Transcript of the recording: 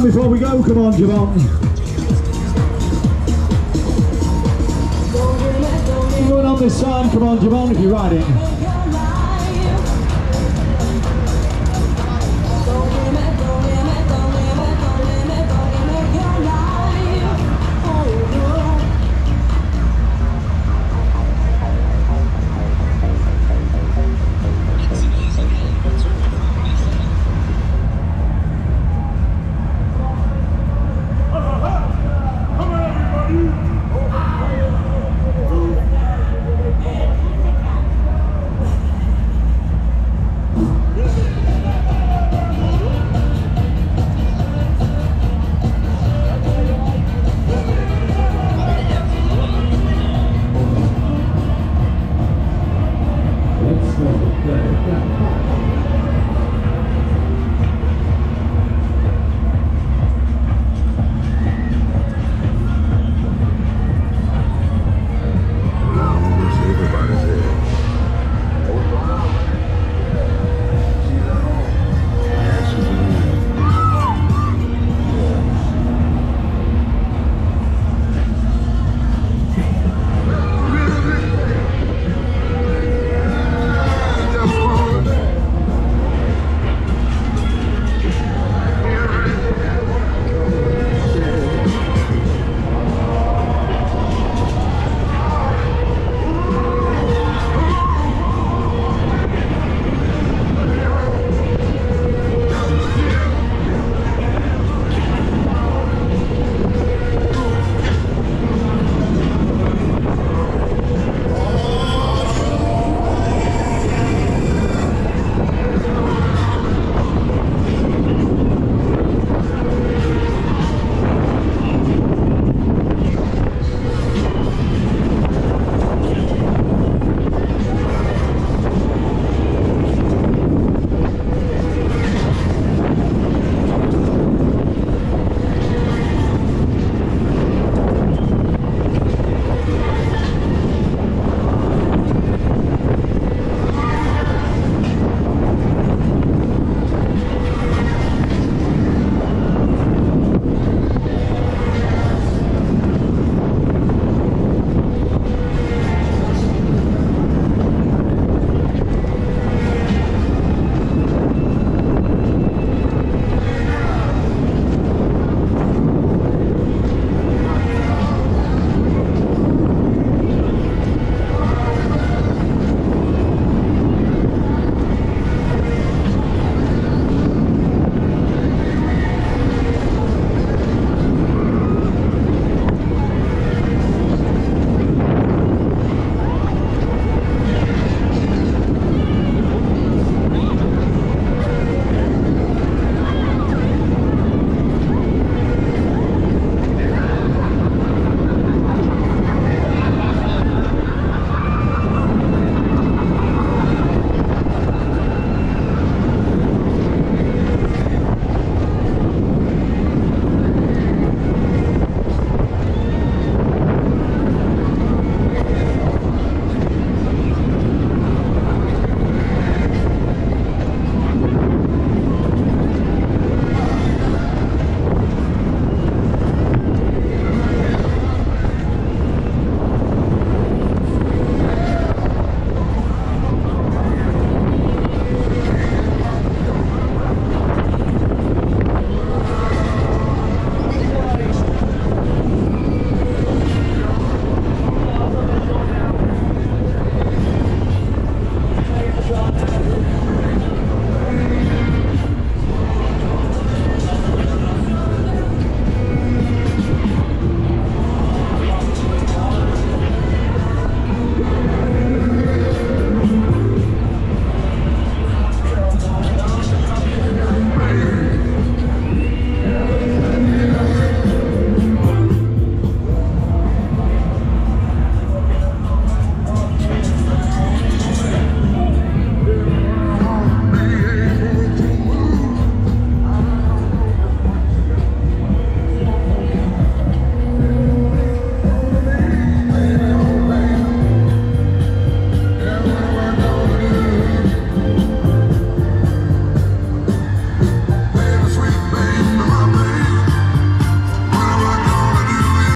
on before we go. Come on, Javon. Going on this time. Come on, Javon, if you ride it.